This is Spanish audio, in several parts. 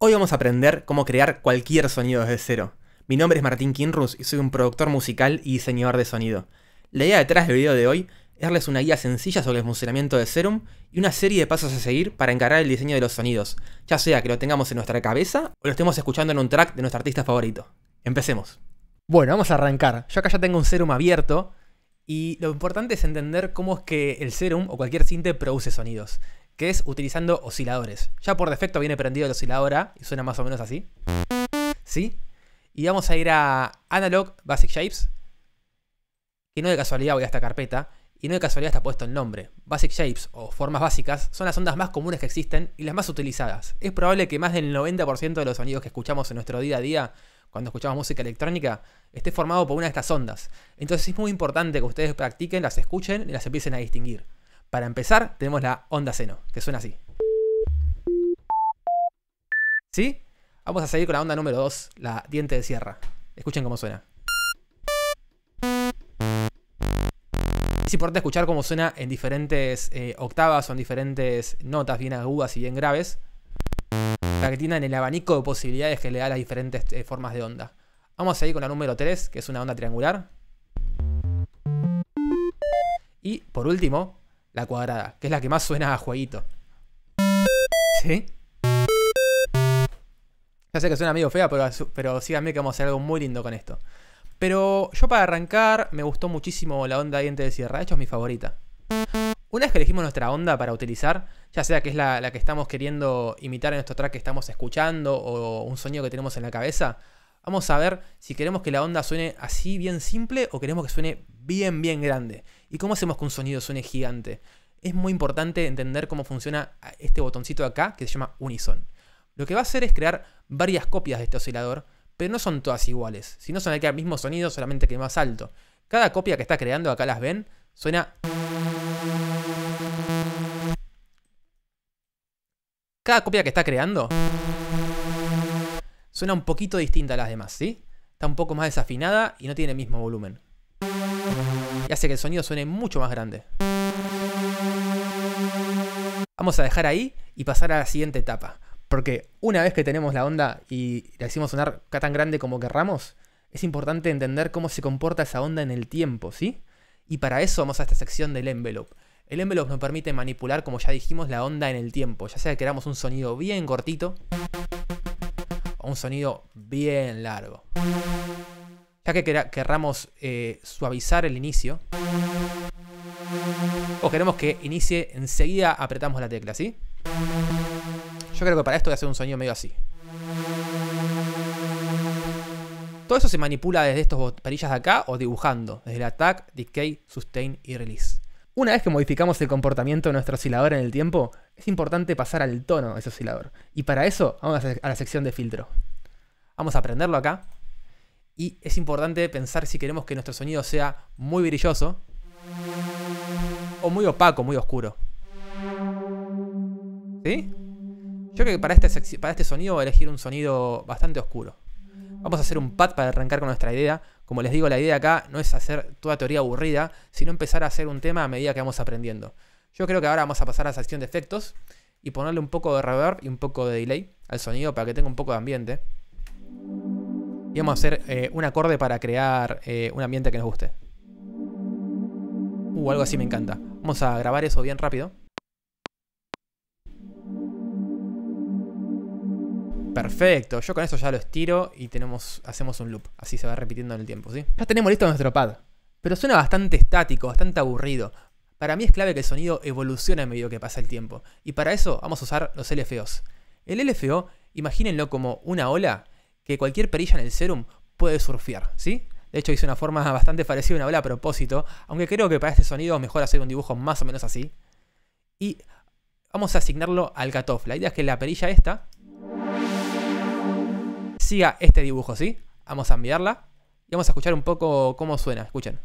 Hoy vamos a aprender cómo crear cualquier sonido desde cero. Mi nombre es Martín Kinrus y soy un productor musical y diseñador de sonido. La idea detrás del video de hoy es darles una guía sencilla sobre el funcionamiento de Serum y una serie de pasos a seguir para encarar el diseño de los sonidos, ya sea que lo tengamos en nuestra cabeza o lo estemos escuchando en un track de nuestro artista favorito. Empecemos. Bueno, vamos a arrancar. Yo acá ya tengo un Serum abierto y lo importante es entender cómo es que el Serum o cualquier cinte produce sonidos que es utilizando osciladores. Ya por defecto viene prendido el oscilador y suena más o menos así. ¿Sí? Y vamos a ir a Analog Basic Shapes. Que no de casualidad voy a esta carpeta. Y no de casualidad está puesto el nombre. Basic Shapes o formas básicas son las ondas más comunes que existen y las más utilizadas. Es probable que más del 90% de los sonidos que escuchamos en nuestro día a día, cuando escuchamos música electrónica, esté formado por una de estas ondas. Entonces es muy importante que ustedes practiquen, las escuchen y las empiecen a distinguir. Para empezar, tenemos la onda seno, que suena así. ¿Sí? Vamos a seguir con la onda número 2, la diente de sierra. Escuchen cómo suena. Es importante escuchar cómo suena en diferentes eh, octavas o en diferentes notas bien agudas y bien graves. Para que tengan el abanico de posibilidades que le da las diferentes eh, formas de onda. Vamos a seguir con la número 3, que es una onda triangular. Y por último, la cuadrada, que es la que más suena a jueguito. ¿Sí? Ya sé que suena medio fea, pero, pero síganme que vamos a hacer algo muy lindo con esto. Pero yo para arrancar me gustó muchísimo la onda diente de sierra, de hecho es mi favorita. Una vez que elegimos nuestra onda para utilizar, ya sea que es la, la, que estamos queriendo imitar en nuestro track que estamos escuchando o un sonido que tenemos en la cabeza, vamos a ver si queremos que la onda suene así bien simple o queremos que suene bien bien grande. ¿Y cómo hacemos que un sonido suene gigante? Es muy importante entender cómo funciona este botoncito de acá que se llama Unison. Lo que va a hacer es crear varias copias de este oscilador, pero no son todas iguales, sino son el mismo sonido solamente que más alto. Cada copia que está creando, acá las ven, suena... Cada copia que está creando suena un poquito distinta a las demás, ¿sí? Está un poco más desafinada y no tiene el mismo volumen y hace que el sonido suene mucho más grande. Vamos a dejar ahí y pasar a la siguiente etapa. Porque una vez que tenemos la onda y la hicimos sonar tan grande como querramos, es importante entender cómo se comporta esa onda en el tiempo, ¿sí? Y para eso vamos a esta sección del envelope. El envelope nos permite manipular, como ya dijimos, la onda en el tiempo, ya sea que queramos un sonido bien cortito o un sonido bien largo ya que querramos eh, suavizar el inicio, o queremos que inicie enseguida apretamos la tecla, ¿sí? Yo creo que para esto voy a hacer un sonido medio así. Todo eso se manipula desde estos perillas de acá o dibujando, desde el attack, decay, sustain y release. Una vez que modificamos el comportamiento de nuestro oscilador en el tiempo, es importante pasar al tono de ese oscilador. Y para eso vamos a la sección de filtro. Vamos a prenderlo acá. Y es importante pensar si queremos que nuestro sonido sea muy brilloso o muy opaco, muy oscuro. ¿Sí? Yo creo que para este, para este sonido voy a elegir un sonido bastante oscuro. Vamos a hacer un pad para arrancar con nuestra idea. Como les digo, la idea acá no es hacer toda teoría aburrida, sino empezar a hacer un tema a medida que vamos aprendiendo. Yo creo que ahora vamos a pasar a la sección de efectos y ponerle un poco de reverb y un poco de delay al sonido para que tenga un poco de ambiente. Y vamos a hacer eh, un acorde para crear eh, un ambiente que nos guste. Uh, algo así me encanta. Vamos a grabar eso bien rápido. Perfecto, yo con eso ya lo estiro y tenemos, hacemos un loop. Así se va repitiendo en el tiempo, ¿sí? Ya tenemos listo nuestro pad. Pero suena bastante estático, bastante aburrido. Para mí es clave que el sonido evolucione a medida que pasa el tiempo. Y para eso vamos a usar los LFOs. El LFO, imagínenlo como una ola que cualquier perilla en el serum puede surfear, ¿sí? De hecho hice una forma bastante parecida a una ola a propósito, aunque creo que para este sonido mejor hacer un dibujo más o menos así. Y vamos a asignarlo al cutoff. La idea es que la perilla esta siga este dibujo, ¿sí? Vamos a enviarla y vamos a escuchar un poco cómo suena. Escuchen.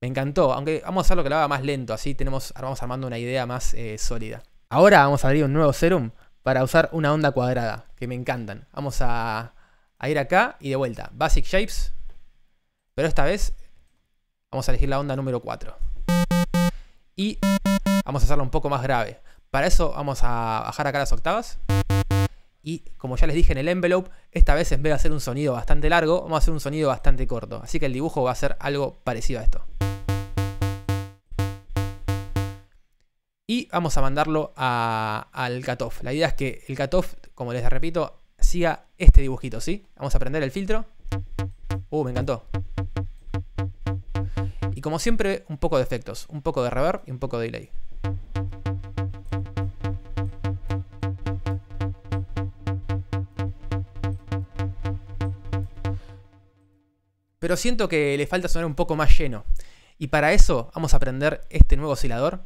Me encantó, aunque vamos a hacerlo que lo haga más lento, así tenemos, vamos armando una idea más eh, sólida. Ahora vamos a abrir un nuevo serum para usar una onda cuadrada, que me encantan. Vamos a, ir acá y de vuelta. Basic Shapes. Pero esta vez vamos a elegir la onda número 4. Y Vamos a hacerlo un poco más grave. Para eso vamos a bajar acá las octavas. Y como ya les dije en el envelope, esta vez en vez de hacer un sonido bastante largo, vamos a hacer un sonido bastante corto. Así que el dibujo va a ser algo parecido a esto. Y vamos a mandarlo al cutoff. La idea es que el cutoff, como les repito, siga este dibujito, ¿sí? Vamos a prender el filtro. Uh, me encantó. Y como siempre, un poco de efectos, un poco de reverb y un poco de delay. Pero siento que le falta sonar un poco más lleno. Y para eso vamos a aprender este nuevo oscilador,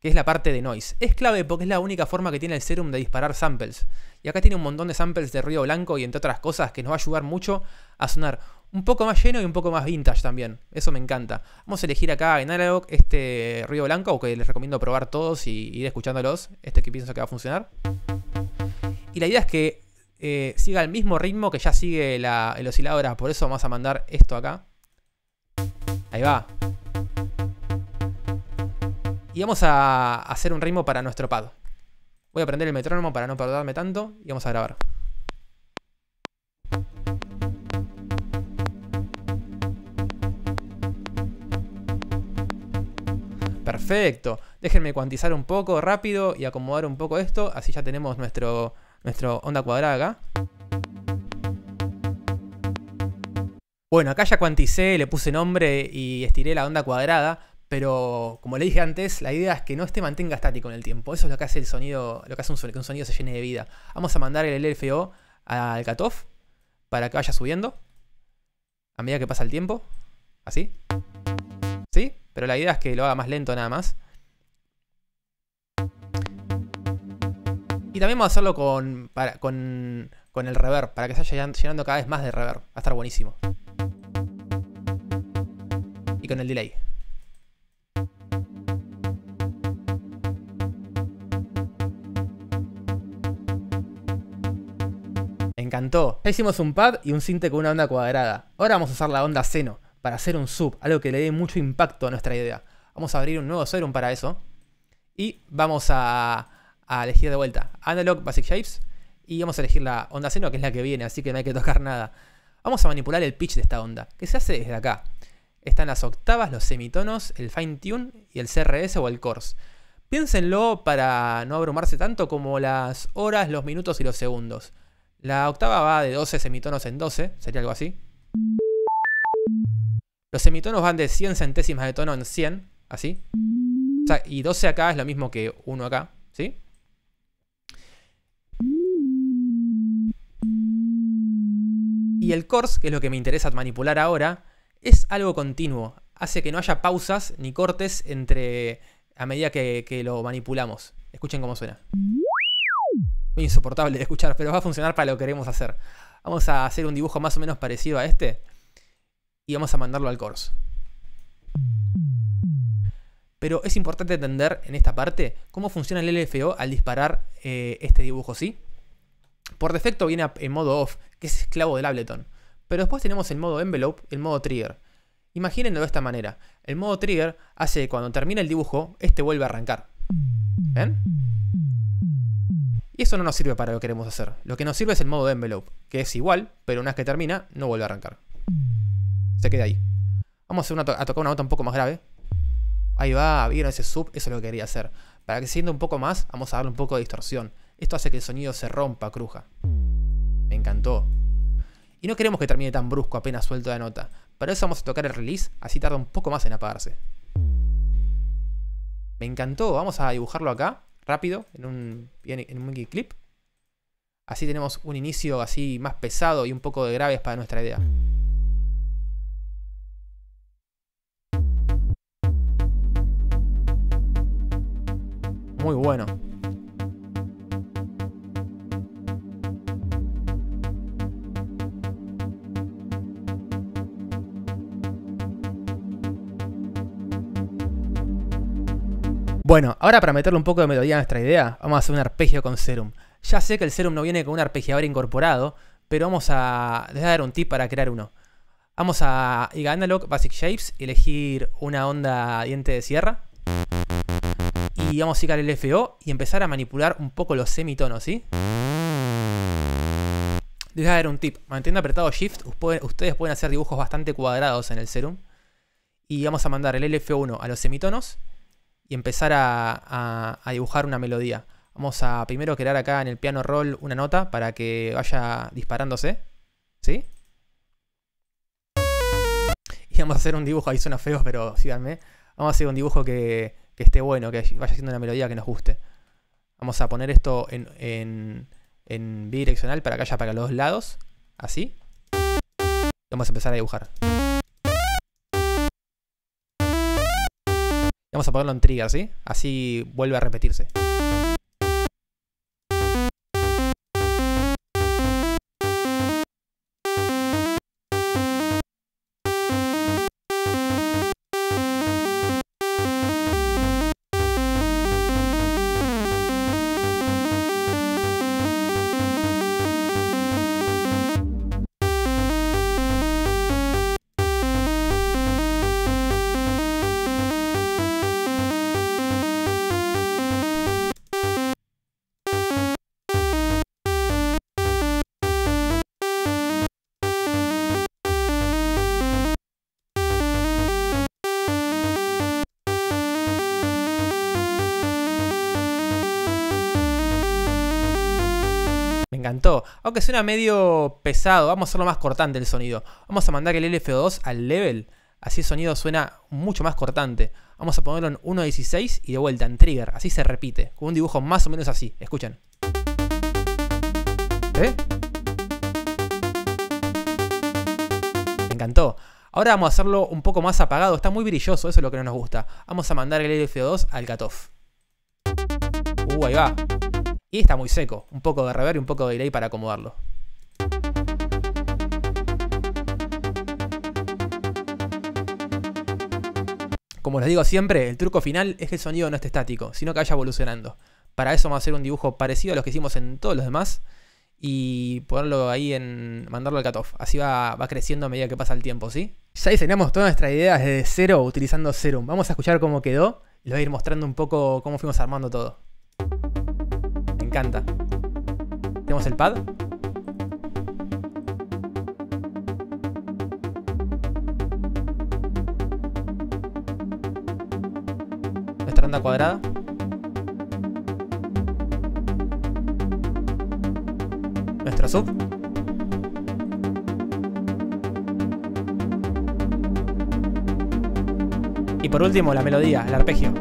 que es la parte de noise. Es clave porque es la única forma que tiene el Serum de disparar samples. Y acá tiene un montón de samples de ruido blanco y entre otras cosas que nos va a ayudar mucho a sonar un poco más lleno y un poco más vintage también. Eso me encanta. Vamos a elegir acá en Analog este ruido blanco, que les recomiendo probar todos y ir escuchándolos. Este que pienso que va a funcionar. Y la idea es que eh, siga el mismo ritmo que ya sigue el oscilador. Por eso vamos a mandar esto acá. Ahí va. Y vamos a hacer un ritmo para nuestro pad. Voy a prender el metrónomo para no perderme tanto y vamos a grabar. Perfecto. Déjenme cuantizar un poco rápido y acomodar un poco esto. Así ya tenemos nuestro, nuestro onda cuadrada acá. Bueno, acá ya cuanticé, le puse nombre y estiré la onda cuadrada. Pero como le dije antes, la idea es que no esté mantenga estático en el tiempo. Eso es lo que hace el sonido, lo que hace un sonido, que un sonido se llene de vida. Vamos a mandar el LFO al cutoff para que vaya subiendo a medida que pasa el tiempo. Así. ¿Sí? Pero la idea es que lo haga más lento nada más. Y también vamos a hacerlo con, con, el reverb, para que se vaya llenando cada vez más de reverb. Va a estar buenísimo. Y con el delay. Encantó. Ya hicimos un pad y un cinte con una onda cuadrada. Ahora vamos a usar la onda seno para hacer un sub, algo que le dé mucho impacto a nuestra idea. Vamos a abrir un nuevo serum para eso. Y vamos a, elegir de vuelta Analog Basic Shapes. Y vamos a elegir la onda seno, que es la que viene, así que no hay que tocar nada. Vamos a manipular el pitch de esta onda, que se hace desde acá. Están las octavas, los semitonos, el fine tune y el CRS o el course. Piénsenlo para no abrumarse tanto como las horas, los minutos y los segundos. La octava va de 12 semitonos en 12, sería algo así. Los semitonos van de 100 centésimas de tono en 100, así. O sea, y 12 acá es lo mismo que 1 acá, ¿sí? Y el course, que es lo que me interesa manipular ahora, es algo continuo. Hace que no haya pausas ni cortes entre a medida que, que lo manipulamos. Escuchen cómo suena insoportable de escuchar, pero va a funcionar para lo que queremos hacer. Vamos a hacer un dibujo más o menos parecido a este y vamos a mandarlo al course. Pero es importante entender en esta parte cómo funciona el LFO al disparar eh, este dibujo, ¿sí? Por defecto viene en modo off, que es esclavo del Ableton. Pero después tenemos el modo envelope el modo trigger. Imagínenlo de esta manera. El modo trigger hace que cuando termina el dibujo, este vuelve a arrancar. ¿Ven? Y eso no nos sirve para lo que queremos hacer. Lo que nos sirve es el modo de envelope, que es igual, pero una vez que termina, no vuelve a arrancar. Se queda ahí. Vamos a, tocar una nota un poco más grave. Ahí va, vieron ese sub, eso es lo que quería hacer. Para que sienta un poco más, vamos a darle un poco de distorsión. Esto hace que el sonido se rompa, cruja. Me encantó. Y no queremos que termine tan brusco apenas suelto la nota. Para eso vamos a tocar el release, así tarda un poco más en apagarse. Me encantó, vamos a dibujarlo acá rápido en un, en un clip. Así tenemos un inicio así más pesado y un poco de graves para nuestra idea. Muy bueno. Bueno, ahora para meterle un poco de melodía a nuestra idea, vamos a hacer un arpegio con Serum. Ya sé que el Serum no viene con un arpegiador incorporado, pero vamos a, les voy a dar un tip para crear uno. Vamos a ir a Analog Basic Shapes, elegir una onda diente de sierra. Y vamos a ir al LFO y empezar a manipular un poco los semitonos, ¿sí? Les voy a dar un tip. Manteniendo apretado Shift, ustedes pueden hacer dibujos bastante cuadrados en el Serum. Y vamos a mandar el LF1 a los semitonos y empezar a, dibujar una melodía. Vamos a primero crear acá en el piano roll una nota para que vaya disparándose. ¿Sí? Y vamos a hacer un dibujo, ahí suena feo, pero síganme. Vamos a hacer un dibujo que, esté bueno, que vaya siendo una melodía que nos guste. Vamos a poner esto en en bidireccional para que haya para los dos lados. Así. Vamos a empezar a dibujar. Vamos a ponerlo en trigger, ¿sí? Así vuelve a repetirse. Encantó. Aunque suena medio pesado, vamos a hacerlo más cortante el sonido. Vamos a mandar el LF2 al level. Así el sonido suena mucho más cortante. Vamos a ponerlo en 1.16 y de vuelta en trigger. Así se repite. Con un dibujo más o menos así. Escuchen. ¿Eh? Me encantó. Ahora vamos a hacerlo un poco más apagado. Está muy brilloso, eso es lo que no nos gusta. Vamos a mandar el LF2 al cutoff. Uh, ahí va. Y está muy seco. Un poco de reverb y un poco de delay para acomodarlo. Como les digo siempre, el truco final es que el sonido no esté estático, sino que vaya evolucionando. Para eso vamos a hacer un dibujo parecido a los que hicimos en todos los demás y ponerlo ahí en. mandarlo al cutoff. Así va, va creciendo a medida que pasa el tiempo, ¿sí? Ya diseñamos toda nuestra idea desde cero utilizando Serum. Vamos a escuchar cómo quedó y les voy a ir mostrando un poco cómo fuimos armando todo encanta. Tenemos el pad. Nuestra onda cuadrada. Nuestro sub. Y por último, la melodía, el arpegio.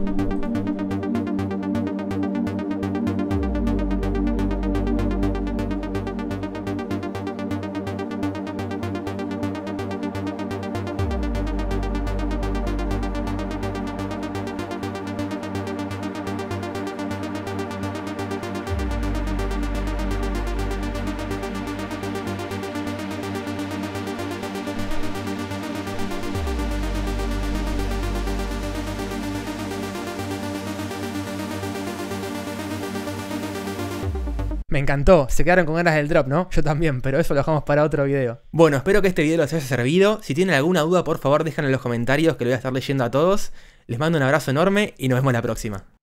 Me encantó, se quedaron con ganas del drop, ¿no? Yo también, pero eso lo dejamos para otro video. Bueno, espero que este video les haya servido. Si tienen alguna duda, por favor déjenlo en los comentarios que lo voy a estar leyendo a todos. Les mando un abrazo enorme y nos vemos la próxima.